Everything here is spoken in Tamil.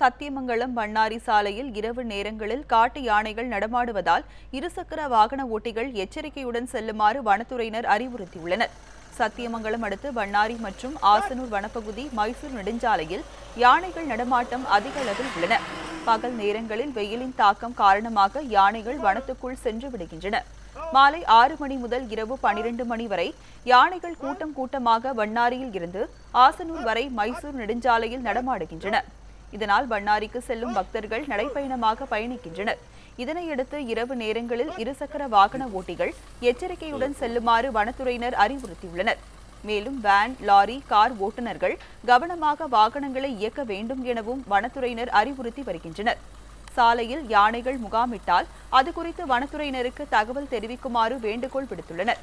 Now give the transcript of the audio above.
சத்தியமங்கலம் பண்ணாரி சாலையில் இரவு நேரங்களில் காட்டு யானைகள் நடமாடுவதால் இருசக்கர வாகன ஓட்டிகள் எச்சரிக்கையுடன் செல்லுமாறு வனத்துறையினர் அறிவுறுத்தியுள்ளனர். சத்தியமங்கலம் அடுத்து வண்ணாரி மற்றும் ஆசனூர் வனப்பகுதி மைசூர் நெடுஞ்சாலையில் யானைகள் நடமாட்டம் அதிக அளவில் உள்ளன. பகல் நேரங்களில் வெயிலின் தாக்கம் காரணமாக யானைகள் வனத்துக்குள் சென்று விடுகின்றன. மாலை ஆறு மணி முதல் இரவு பனிரெண்டு மணி வரை யானைகள் கூட்டம் கூட்டமாக வண்ணாரியில் இருந்து ஆசனூர் வரை மைசூர் நெடுஞ்சாலையில் நடமாடுகின்றன. இதனால் பண்ணாரிக்கு செல்லும் பக்தர்கள் நடைப்பயணமாக பயணிக்கின்றனர். இதனையடுத்து இரவு நேரங்களில் இருசக்கர வாகன ஓட்டிகள் எச்சரிக்கையுடன் செல்லுமாறு வனத்துறையினர் அறிவுறுத்தியுள்ளனர். மேலும் வேன் லாரி கார் ஓட்டுநர்கள் கவனமாக வாகனங்களை இயக்க வேண்டும் எனவும் வனத்துறையினர் அறிவுறுத்தி வருகின்றனர். சாலையில் யானைகள் முகாமிட்டால் அது குறித்து வனத்துறையினருக்கு தகவல் தெரிவிக்குமாறு வேண்டுகோள் விடுத்துள்ளனர்.